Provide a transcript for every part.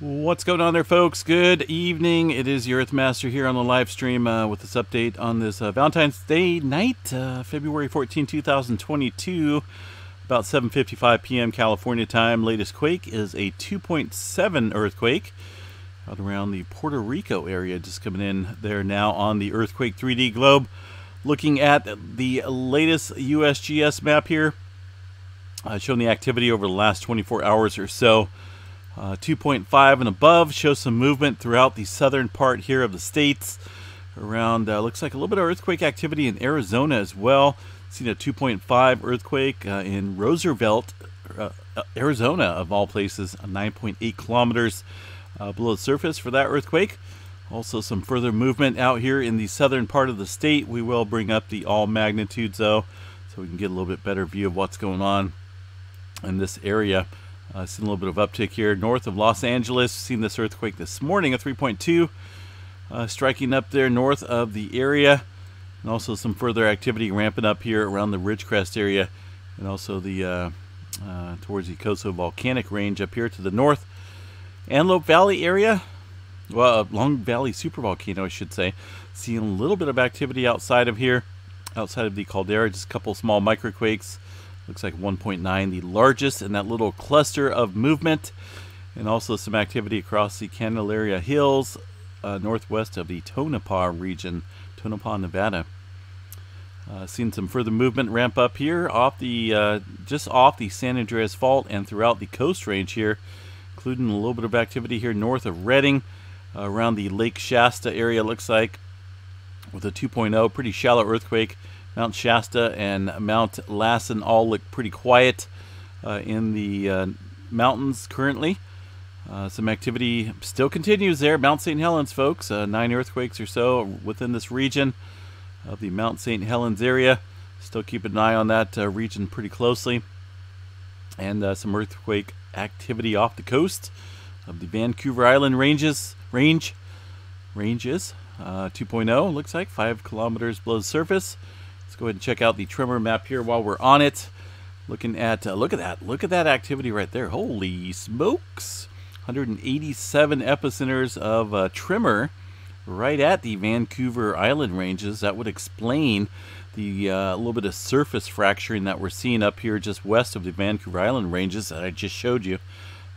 What's going on there, folks? Good evening. It is your Earthmaster here on the live stream uh, with this update on this uh, Valentine's Day night, uh, February 14, 2022, about 7:55 p.m. California time. Latest quake is a 2.7 earthquake out around the Puerto Rico area, just coming in there now on the Earthquake 3D globe. Looking at the latest USGS map here, uh, showing the activity over the last 24 hours or so. Uh, 2.5 and above shows some movement throughout the southern part here of the states. Around, uh, looks like a little bit of earthquake activity in Arizona as well. Seen a 2.5 earthquake uh, in Roosevelt, uh, Arizona, of all places, 9.8 kilometers uh, below the surface for that earthquake. Also, some further movement out here in the southern part of the state. We will bring up the all magnitudes though, so we can get a little bit better view of what's going on in this area. Uh, seen a little bit of uptick here north of Los Angeles. Seen this earthquake this morning, a 3.2, uh, striking up there north of the area, and also some further activity ramping up here around the Ridgecrest area, and also the uh, uh towards the Coso Volcanic Range up here to the north. Antelope Valley area, well, uh, Long Valley Supervolcano, I should say. Seeing a little bit of activity outside of here, outside of the caldera, just a couple small microquakes. Looks like 1.9, the largest in that little cluster of movement. And also some activity across the Candelaria Hills, uh, northwest of the Tonopah region, Tonopah, Nevada. Uh, seen some further movement ramp up here off the uh, just off the San Andreas Fault and throughout the Coast Range here, including a little bit of activity here north of Redding, around the Lake Shasta area. Looks like with a 2.0, pretty shallow earthquake Mount Shasta and Mount Lassen all look pretty quiet uh, in the uh, mountains currently. Uh, some activity still continues there. Mount St. Helens, folks. Uh, nine earthquakes or so within this region of the Mount St. Helens area. Still keep an eye on that uh, region pretty closely. And uh, some earthquake activity off the coast of the Vancouver Island ranges. Range ranges 2.0 looks like five kilometers below the surface go ahead and check out the tremor map here while we're on it. Looking at, uh, look at that, look at that activity right there. Holy smokes. 187 epicenters of uh, tremor right at the Vancouver Island ranges. That would explain the uh, little bit of surface fracturing that we're seeing up here just west of the Vancouver Island ranges that I just showed you.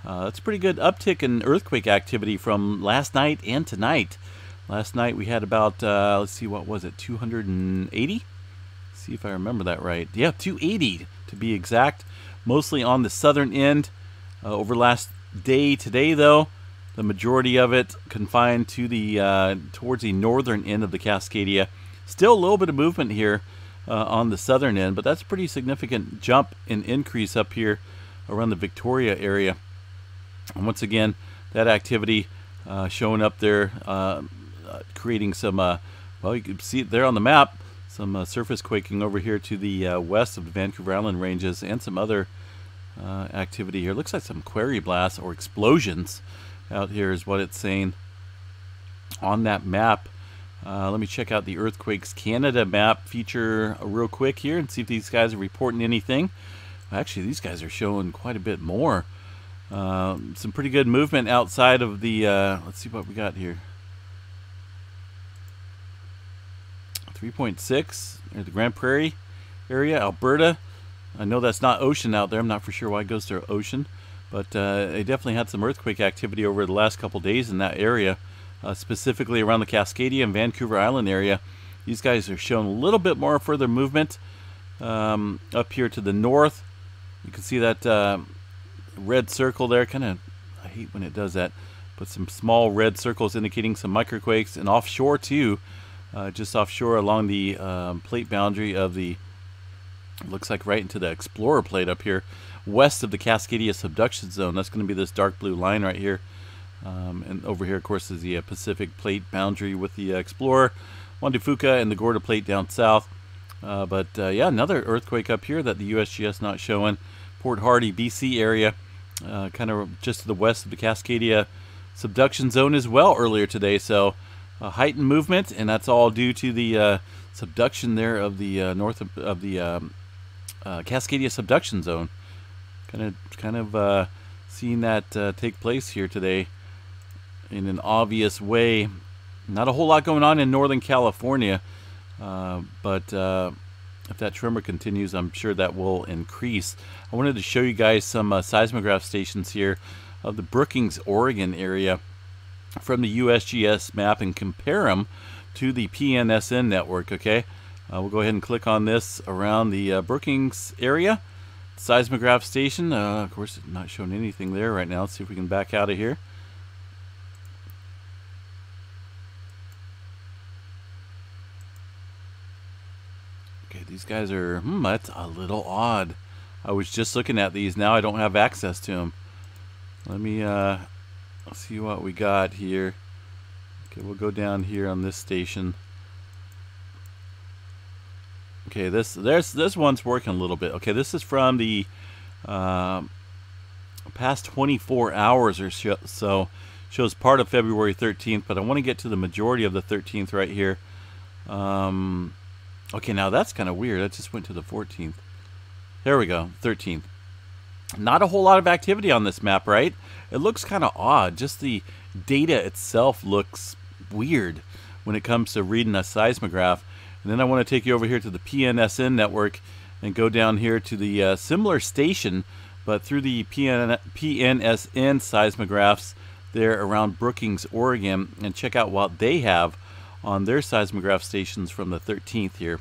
Uh, that's a pretty good uptick in earthquake activity from last night and tonight. Last night we had about, uh, let's see, what was it, 280? See if I remember that right. Yeah, 280 to be exact. Mostly on the southern end. Uh, over last day today, though, the majority of it confined to the uh, towards the northern end of the Cascadia. Still a little bit of movement here uh, on the southern end, but that's a pretty significant jump in increase up here around the Victoria area. And once again, that activity uh, showing up there, uh, uh, creating some. well, you can see it there on the map some uh, surface quaking over here to the uh, west of the Vancouver Island ranges and some other uh, activity here. Looks like some quarry blasts or explosions out here is what it's saying on that map. Uh, let me check out the Earthquakes Canada map feature real quick here and see if these guys are reporting anything. Actually, these guys are showing quite a bit more. Uh, some pretty good movement outside of the, uh, let's see what we got here. 3.6 in the Grande Prairie area, Alberta. I know that's not ocean out there. I'm not for sure why it goes to ocean, but uh, they definitely had some earthquake activity over the last couple days in that area, uh, specifically around the Cascadia and Vancouver Island area. These guys are showing a little bit more further movement um, up here to the north. You can see that uh, red circle there. Kind of, I hate when it does that. But some small red circles indicating some microquakes and offshore too uh, just offshore along the um, plate boundary of the looks like right into the explorer plate up here west of the cascadia subduction zone. That's going to be this dark blue line right here. Um, and over here of course is the uh, pacific plate boundary with the uh, explorer juan de fuca and the gorda plate down south. Uh, but uh, yeah another earthquake up here that the usgs not showing. Port hardy bc area uh, kind of just to the west of the cascadia subduction zone as well earlier today. So heightened movement, and that's all due to the uh, subduction there of the uh, north of, of the um, uh, Cascadia subduction zone. Kind of, kind of uh, seeing that uh, take place here today. in an obvious way. Not a whole lot going on in Northern California, but if that tremor continues, I'm sure that will increase. I wanted to show you guys some seismograph stations here of the Brookings, Oregon area from the USGS map and compare them to the PNSN network, okay? Uh, we'll go ahead and click on this around the uh, Brookings area. Seismograph station, uh, of course, not showing anything there right now. Let's see if we can back out of here. Okay, these guys are, hmm, that's a little odd. I was just looking at these. Now I don't have access to them. Let me uh, see what we got here. Okay, we'll go down here on this station. Okay, this there's this one's working a little bit. Okay, this is from the uh, past 24 hours or so. So shows part of February 13th, but I want to get to the majority of the 13th right here. Um, okay, now that's kind of weird. I just went to the 14th. There we go, 13th. Not a whole lot of activity on this map, right? It looks kind of odd. Just the data itself looks weird when it comes to reading a seismograph. And then I want to take you over here to the PNSN network and go down here to the uh, similar station, but through the PN, PNSN seismographs there around Brookings, Oregon, and check out what they have on their seismograph stations from the 13th here.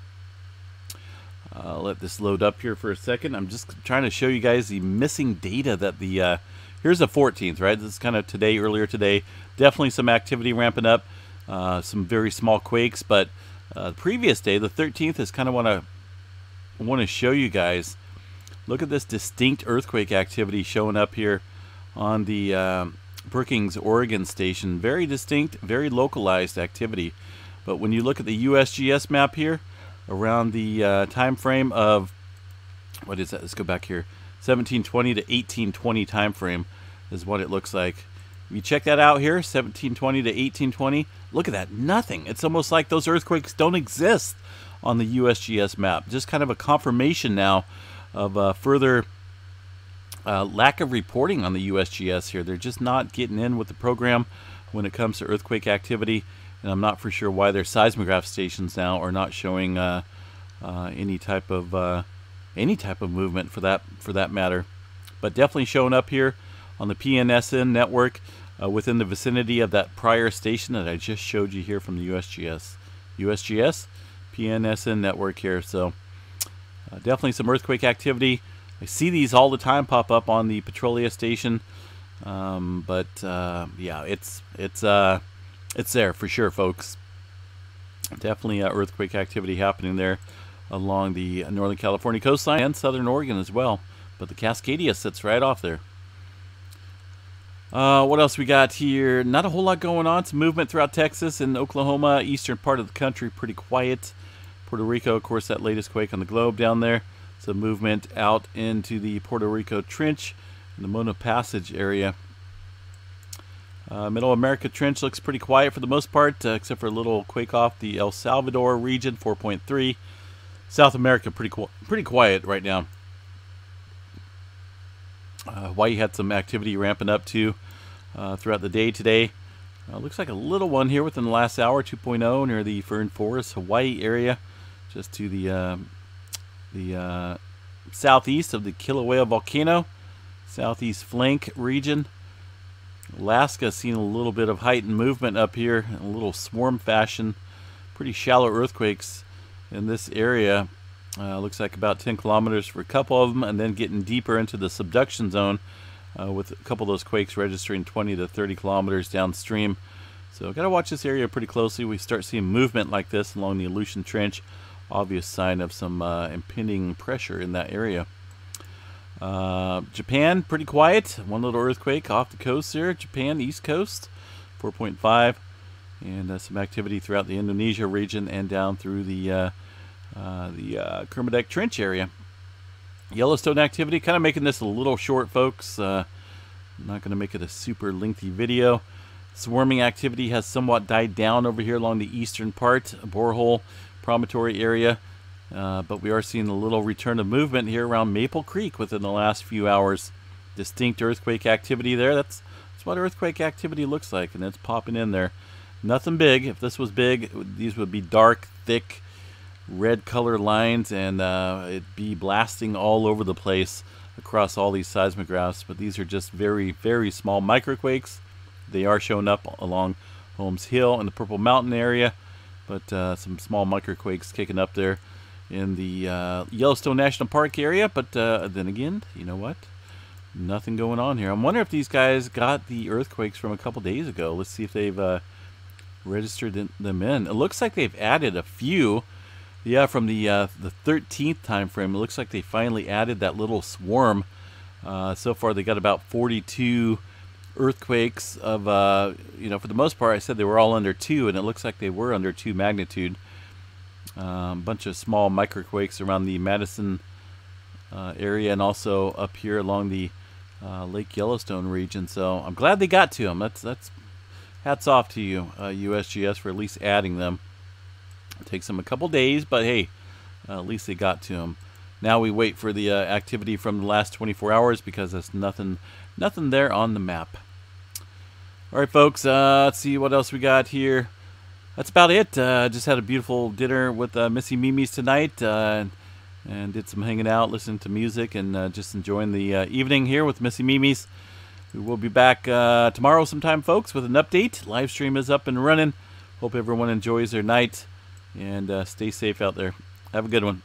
Uh, let this load up here for a second. I'm just trying to show you guys the missing data that the, uh, here's the 14th, right? This is kind of today, earlier today. Definitely some activity ramping up, uh, some very small quakes, but uh, the previous day, the 13th, is kind of want to want to show you guys. Look at this distinct earthquake activity showing up here on the uh, Brookings, Oregon station. Very distinct, very localized activity. But when you look at the USGS map here, around the uh, time frame of what is that? Let's go back here. 1720 to 1820 time frame is what it looks like. If you check that out here, 1720 to 1820, look at that, nothing. It's almost like those earthquakes don't exist on the USGS map. Just kind of a confirmation now of uh, further uh, lack of reporting on the USGS here. They're just not getting in with the program when it comes to earthquake activity, and I'm not for sure why their seismograph stations now are not showing uh, uh any type of uh, any type of movement for that for that matter. But definitely showing up here on the PNSN network uh, within the vicinity of that prior station that I just showed you here from the USGS. USGS, PNSN network here. So uh, definitely some earthquake activity. I see these all the time pop up on the Petrolia station. Um, but uh, yeah, it's it's it's there for sure, folks. Definitely uh, earthquake activity happening there along the Northern California coastline and Southern Oregon as well. But the Cascadia sits right off there. Uh, what else we got here? Not a whole lot going on. Some movement throughout Texas and Oklahoma, eastern part of the country, pretty quiet. Puerto Rico, of course, that latest quake on the globe down there. Some movement out into the Puerto Rico Trench in the Mona Passage area. Uh, Middle America Trench looks pretty quiet for the most part, uh, except for a little quake off the El Salvador region, 4.3. South America pretty qu pretty quiet right now. Uh, Hawaii had some activity ramping up too uh, throughout the day today. Uh, looks like a little one here within the last hour, 2.0 near the Fern Forest, Hawaii area, just to the um, the uh, southeast of the Kilauea volcano, southeast flank region. Alaska seen a little bit of heightened movement up here, a little swarm fashion, pretty shallow earthquakes in this area uh, looks like about 10 kilometers for a couple of them, and then getting deeper into the subduction zone uh, with a couple of those quakes registering 20 to 30 kilometers downstream. So got to watch this area pretty closely. We start seeing movement like this along the Aleutian Trench. Obvious sign of some uh, impending pressure in that area. Uh, Japan, pretty quiet. One little earthquake off the coast there. Japan, east coast, 4.5. And uh, some activity throughout the Indonesia region and down through the uh, uh, the uh, Kermadec Trench area. Yellowstone activity, kind of making this a little short, folks. Uh, not going to make it a super lengthy video. Swarming activity has somewhat died down over here along the eastern part, borehole promontory area. Uh, but we are seeing a little return of movement here around Maple Creek within the last few hours. Distinct earthquake activity there. That's That's what earthquake activity looks like, and it's popping in there. Nothing big. If this was big, these would be dark, thick, red color lines, and uh, it'd be blasting all over the place across all these seismographs. But these are just very, very small microquakes. They are showing up along Holmes Hill in the Purple Mountain area, but uh, some small microquakes kicking up there in the uh, Yellowstone National Park area. But uh, then again, you know what? Nothing going on here. I'm wondering if these guys got the earthquakes from a couple days ago. Let's see if they've uh, registered them in. It looks like they've added a few. Yeah, from the uh, the 13th time frame, it looks like they finally added that little swarm. Uh, so far, they got about 42 earthquakes of, uh, you know, for the most part, I said they were all under two, and it looks like they were under two magnitude. A um, bunch of small microquakes around the Madison uh, area and also up here along the uh, Lake Yellowstone region. So I'm glad they got to them. That's that's hats off to you, uh, USGS, for at least adding them. It takes them a couple days, but hey, uh, at least they got to them. Now we wait for the uh, activity from the last 24 hours because there's nothing nothing there on the map. All right, folks. Uh, let's see what else we got here. That's about it. Uh, just had a beautiful dinner with uh, Missy Mimi's tonight, uh, and did some hanging out, listening to music, and uh, just enjoying the uh, evening here with Missy Mimi's. We will be back uh, tomorrow sometime, folks, with an update. Live stream is up and running. Hope everyone enjoys their night, and stay safe out there. Have a good one.